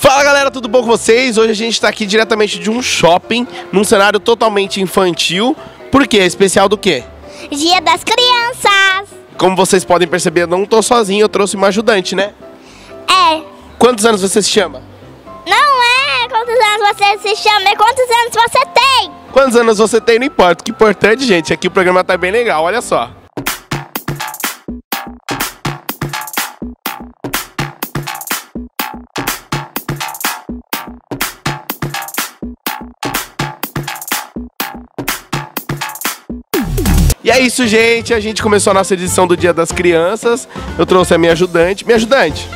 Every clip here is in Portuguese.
Fala galera, tudo bom com vocês? Hoje a gente está aqui diretamente de um shopping, num cenário totalmente infantil. Por quê? Especial do quê? Dia das Crianças. Como vocês podem perceber, eu não tô sozinho, eu trouxe uma ajudante, né? É. Quantos anos você se chama? Não é quantos anos você se chama, é quantos anos você tem. Quantos anos você tem, não importa. O que é importante, gente, aqui o programa tá bem legal, olha só. E é isso, gente. A gente começou a nossa edição do Dia das Crianças. Eu trouxe a minha ajudante. Minha ajudante,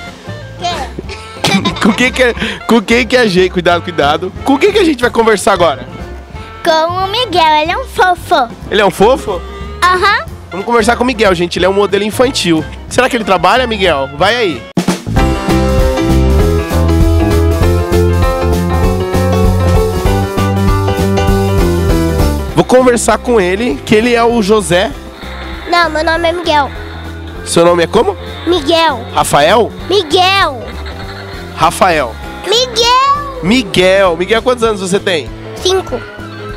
com quem que, é- com quem que a gente... Cuidado, cuidado. Com quem que a gente vai conversar agora? Com o Miguel, ele é um fofo. Ele é um fofo? Aham. Vamos conversar com o Miguel, gente. Ele é um modelo infantil. Será que ele trabalha, Miguel? Vai aí. Vou conversar com ele, que ele é o José. Não, meu nome é Miguel. Seu nome é como? Miguel. Rafael? Miguel. Rafael. Miguel. Miguel. Miguel, quantos anos você tem? Cinco.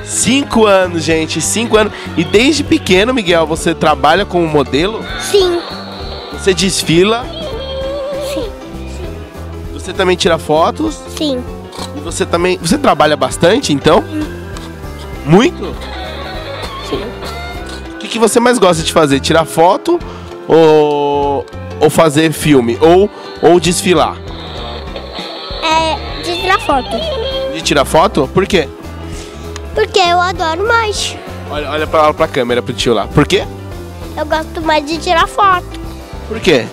Cinco anos, gente. Cinco anos. E desde pequeno, Miguel, você trabalha como modelo? Sim. Você desfila? Sim. Você também tira fotos? Sim. E você também. Você trabalha bastante, então? Muito? Sim. O que, que você mais gosta de fazer? Tirar foto ou, ou fazer filme? Ou, ou desfilar? É de tirar foto. De tirar foto? Por quê? Porque eu adoro mais. Olha, olha pra, pra câmera pro tio lá. Por quê? Eu gosto mais de tirar foto. Por quê?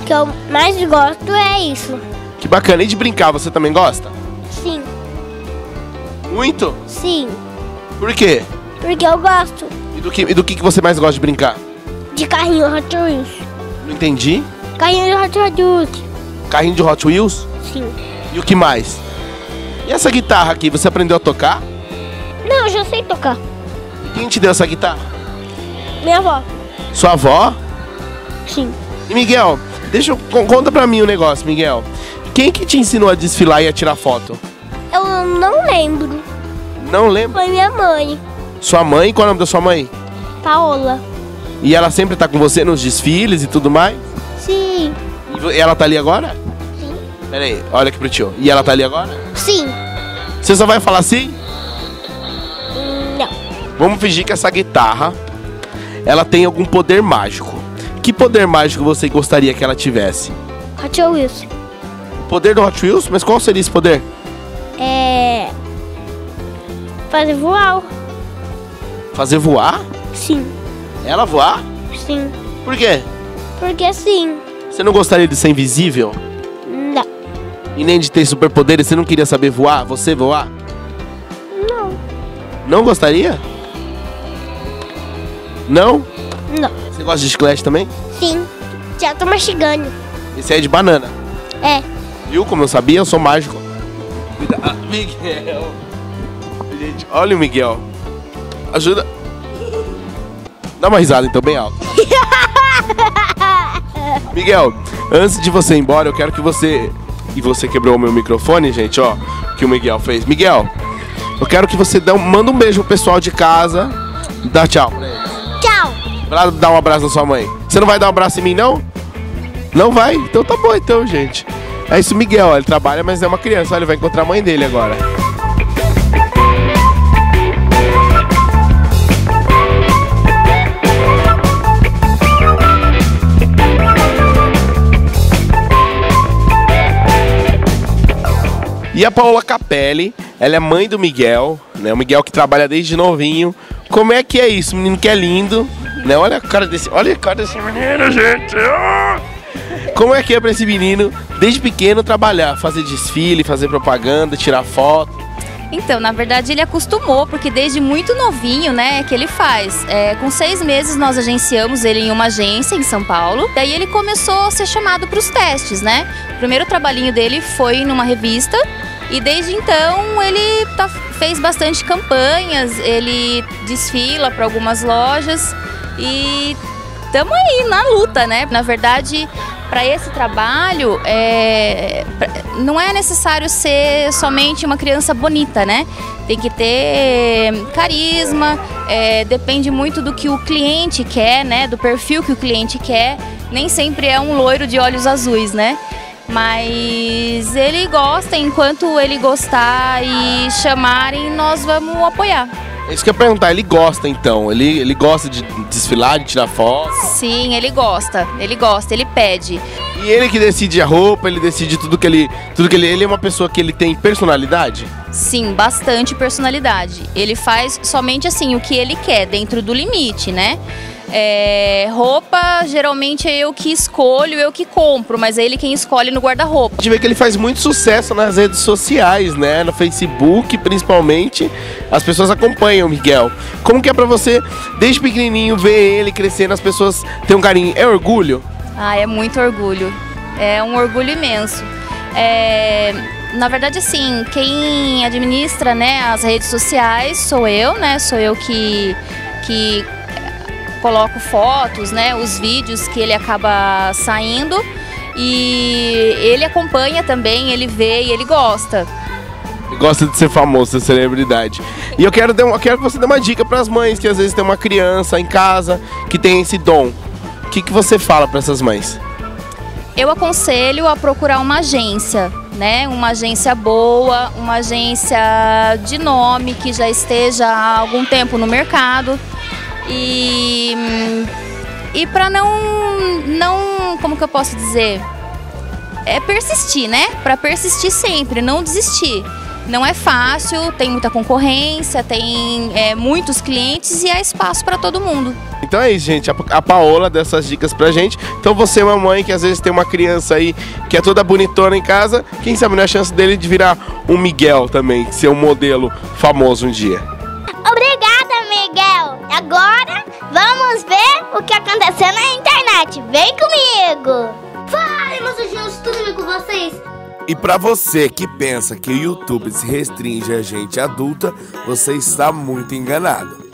O que eu mais gosto é isso. Que bacana. E de brincar, você também gosta? Sim. Muito? Sim. Por quê? Porque eu gosto E do que, e do que, que você mais gosta de brincar? de carrinho Hot Wheels. Não entendi. Carrinho Hot Wheels. Carrinho de Hot Wheels? Sim. E o que mais? E essa guitarra aqui, você aprendeu a tocar? Não, eu já sei tocar. E quem te deu essa guitarra? Minha avó. Sua avó? Sim. E Miguel, deixa conta pra mim um negócio, Miguel. Quem que te ensinou a desfilar e a tirar foto? Eu não lembro. Não lembro. Foi minha mãe, Sua mãe? Qual é o nome da sua mãe? Paola. E ela sempre tá com você nos desfiles e tudo mais? Sim. E ela tá ali agora? Sim. Pera aí, olha aqui pro tio. E ela tá ali agora? Sim. Você só vai falar assim? Hum, Não. Vamos fingir que essa guitarra, ela tem algum poder mágico. Que poder mágico você gostaria que ela tivesse? Hot Wheels. O poder do Hot Wheels? Mas qual seria esse poder? Fazer voar. Fazer voar? Sim. Ela voar? Sim. Por quê? Porque sim. Você não gostaria de ser invisível? Não. E nem de ter superpoderes? Você não queria saber voar? Você voar? Não. Não gostaria? Não? Não. Você gosta de chiclete também? Sim. Já tô mastigando. Esse aí é de banana. É. Viu como eu sabia? Eu sou mágico. Cuidado, Miguel. Gente, olha o Miguel. Ajuda. Dá uma risada então, bem alto. Miguel, antes de você ir embora, eu quero que você. E você quebrou o meu microfone, gente, ó. Que o Miguel fez. Miguel, eu quero que você dê um... manda um beijo pro pessoal de casa. Dá tchau. Tchau. Vai dar um abraço na sua mãe. Você não vai dar um abraço em mim, não? Não vai? Então tá bom, então, gente. É isso, Miguel. Ele trabalha, mas é uma criança. Olha, ele vai encontrar a mãe dele agora. E a Paola Capelli, ela é mãe do Miguel, né? O Miguel que trabalha desde novinho. Como é que é isso? Menino que é lindo, né? Olha a cara desse, olha a cara desse menino, gente. Ah! Como é que é pra esse menino, desde pequeno, trabalhar, fazer desfile, fazer propaganda, tirar foto? Então, na verdade, ele acostumou, porque desde muito novinho, né, que ele faz. É, com seis meses nós agenciamos ele em uma agência em São Paulo. Daí ele começou a ser chamado para os testes, né? O primeiro trabalhinho dele foi numa revista. E desde então ele tá- fez bastante campanhas, ele desfila para algumas lojas e estamos aí na luta, né? Na verdade, para esse trabalho, é, não é necessário ser somente uma criança bonita, né? Tem que ter carisma, é, depende muito do que o cliente quer, né? Do perfil que o cliente quer. Nem sempre é um loiro de olhos azuis, né? Mas ele gosta, enquanto ele gostar e chamarem, nós vamos apoiar. É isso que eu ia perguntar, ele gosta então? Ele, ele gosta de desfilar, de tirar foto? Sim, ele gosta, ele gosta, ele pede. E ele que decide a roupa, ele decide tudo que ele. Tudo que ele. Ele é uma pessoa que ele tem personalidade? Sim, bastante personalidade. Ele faz somente assim o que ele quer, dentro do limite, né? É, roupa, geralmente é eu que escolho, eu que compro, mas é ele quem escolhe no guarda-roupa. A gente vê que ele faz muito sucesso nas redes sociais, né? No Facebook, principalmente. As pessoas acompanham o Miguel. Como que é pra você, desde pequenininho, ver ele crescendo, as pessoas têm um carinho? É orgulho? Ah, é muito orgulho. É um orgulho imenso. É, na verdade, assim, quem administra né, as redes sociais sou eu, né? Sou eu que, que coloco fotos, né, os vídeos que ele acaba saindo e ele acompanha também, ele vê e ele gosta. Gosta de ser famoso, ser celebridade. E eu quero, eu quero que você dê uma dica para as mães que às vezes tem uma criança em casa que tem esse dom. O que, que você fala para essas mães? Eu aconselho a procurar uma agência, né? Uma agência boa, uma agência de nome que já esteja há algum tempo no mercado e, e para não, não, como que eu posso dizer? É persistir, né? Para persistir sempre, não desistir. Não é fácil, tem muita concorrência, tem é, muitos clientes e há espaço para todo mundo. Então é isso, gente. A Paola dessas dicas pra gente. Então você, mamãe, que às vezes tem uma criança aí que é toda bonitona em casa, quem sabe não é a chance dele de virar um Miguel também, ser um modelo famoso um dia. O que aconteceu na internet. Vem comigo. Fale, meus anjinhos, tudo bem com vocês? E para você que pensa que o YouTube se restringe a gente adulta, você está muito enganado.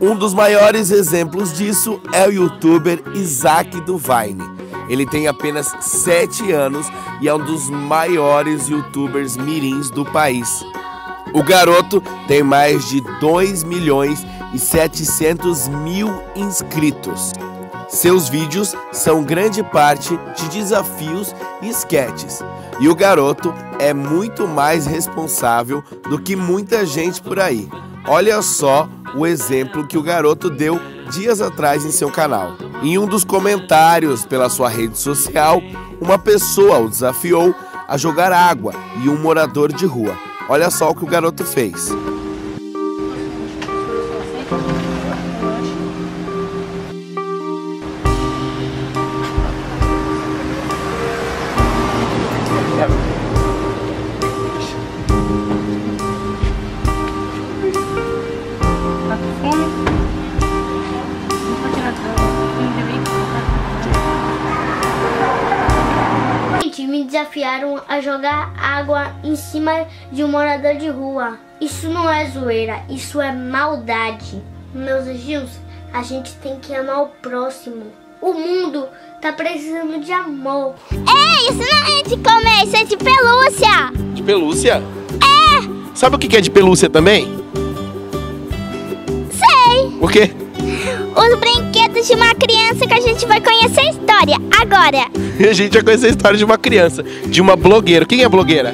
Um dos maiores exemplos disso é o youtuber Isaac do Vine. Ele tem apenas 7 anos e é um dos maiores youtubers mirins do país. O garoto tem mais de 2 milhões e 700 mil inscritos. Seus vídeos são grande parte de desafios e sketches. E o garoto é muito mais responsável do que muita gente por aí. Olha só o exemplo que o garoto deu dias atrás em seu canal. Em um dos comentários pela sua rede social, uma pessoa o desafiou a jogar água e um morador de rua. Olha só o que o garoto fez. A jogar água em cima de um morador de rua. Isso não é zoeira, isso é maldade. Meus anjos, a gente tem que amar o próximo. O mundo tá precisando de amor. Ei, isso não é de comer, isso é de pelúcia. De pelúcia? É. Sabe o que é de pelúcia também? Sei. O quê? Os brinquedos de uma criança que a gente vai conhecer a história agora. a gente vai conhecer a história de uma criança, de uma blogueira. Quem é blogueira?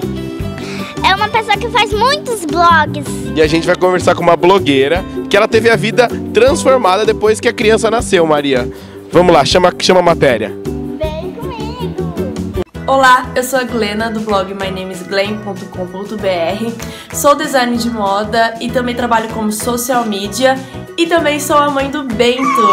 É uma pessoa que faz muitos blogs. E a gente vai conversar com uma blogueira que ela teve a vida transformada depois que a criança nasceu, Maria. Vamos lá, chama, chama a matéria. Vem comigo. Olá, eu sou a Glena do blog mynameisglen.com.br. Sou designer de moda e também trabalho como social media e também sou a mãe do Bento.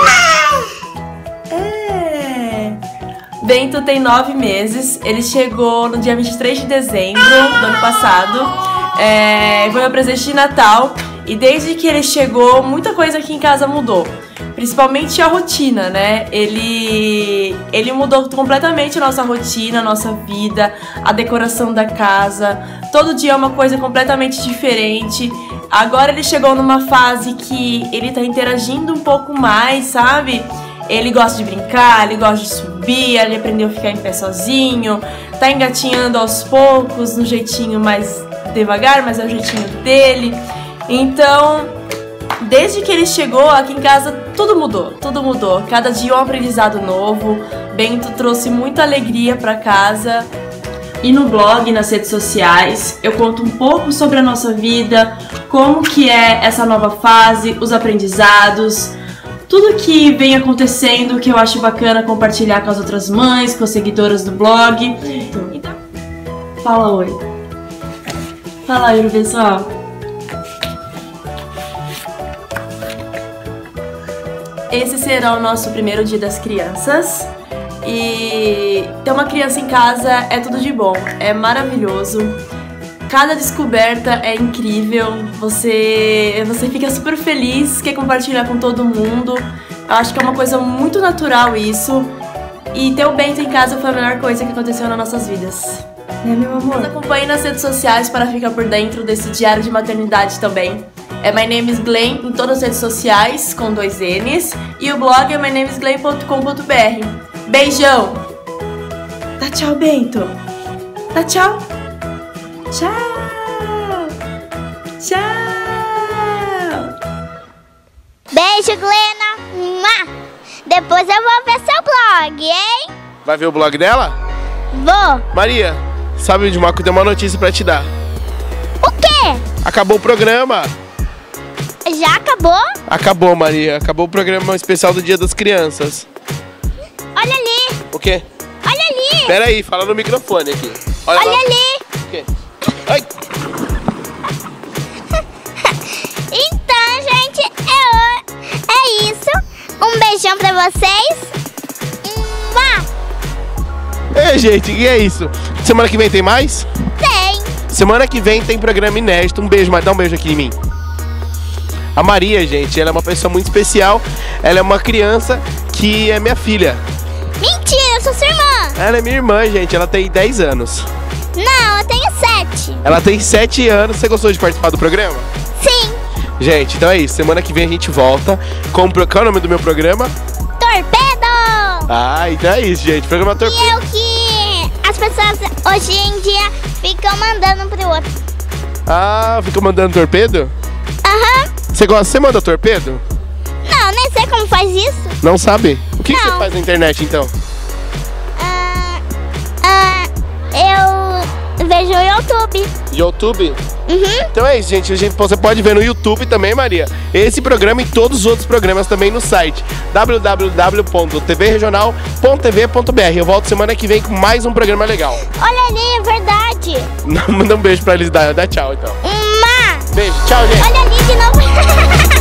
Bento tem nove meses. Ele chegou no dia 23 de dezembro do ano passado. É, foi meu presente de Natal. E desde que ele chegou, muita coisa aqui em casa mudou. Principalmente a rotina, né? Ele, ele mudou completamente a nossa rotina, a nossa vida, a decoração da casa. Todo dia é uma coisa completamente diferente. Agora ele chegou numa fase que ele tá interagindo um pouco mais, sabe? Ele gosta de brincar, ele gosta de subir, ele aprendeu a ficar em pé sozinho, tá engatinhando aos poucos, no jeitinho mais devagar, mas é o jeitinho dele. Então, desde que ele chegou aqui em casa, tudo mudou, tudo mudou. Cada dia um aprendizado novo. Bento trouxe muita alegria para casa. E no blog, nas redes sociais, eu conto um pouco sobre a nossa vida, como que é essa nova fase, os aprendizados, tudo que vem acontecendo que eu acho bacana compartilhar com as outras mães, com as seguidoras do blog. Então, fala oi. Fala oi, pessoal. Esse será o nosso primeiro dia das crianças. E ter uma criança em casa é tudo de bom, é maravilhoso. Cada descoberta é incrível, você, você fica super feliz, quer compartilhar com todo mundo. Eu acho que é uma coisa muito natural isso. E ter o Bento em casa foi a melhor coisa que aconteceu nas nossas vidas. Né, meu amor? Nos acompanhe nas redes sociais para ficar por dentro desse diário de maternidade também. É My Name is Glenn em todas as redes sociais, com dois N's. E o blog é mynamesglenn.com.br. Beijão! Dá tchau, Bento! Dá tchau! Tchau! Tchau! Beijo, Glena! Depois eu vou ver seu blog, hein? Vai ver o blog dela? Vou! Maria, sabe de uma, tem uma notícia pra te dar. O quê? Acabou o programa! Já acabou? Acabou, Maria. Acabou o programa especial do Dia das Crianças. Olha ali. O quê? Olha ali. Pera aí, fala no microfone aqui. Olha, Olha ali. O quê? Ai. então, gente, é, é isso. Um beijão pra vocês. É, gente, que é isso? Semana que vem tem mais? Tem. Semana que vem tem programa inédito. Um beijo, mas dá um beijo aqui em mim. A Maria, gente, ela é uma pessoa muito especial. Ela é uma criança que é minha filha. Mentira, eu sou sua irmã. Ela é minha irmã, gente. Ela tem 10 anos. Não, eu tenho 7. Ela tem 7 anos. Você gostou de participar do programa? Sim. Gente, então é isso. Semana que vem a gente volta com. Qual é o nome do meu programa? Torpedo! Ah, então é isso, gente. Programa Torpedo. E é o que as pessoas hoje em dia ficam mandando um pro outro. Ah, ficam mandando torpedo? Aham. Uhum. Você gosta? Você manda torpedo? Não, nem sei como faz isso. Não sabe? O que, que você faz na internet então? YouTube. YouTube? Uhum. Então é isso, gente. Você pode ver no YouTube também, Maria. Esse programa e todos os outros programas também no site www.tvregional.tv.br. Eu volto semana que vem com mais um programa legal. Olha ali, é verdade. Manda um beijo pra eles. Dá, dá tchau, então. Uma. Beijo, tchau, gente. Olha ali de novo.